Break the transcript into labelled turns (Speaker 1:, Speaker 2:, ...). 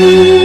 Speaker 1: you.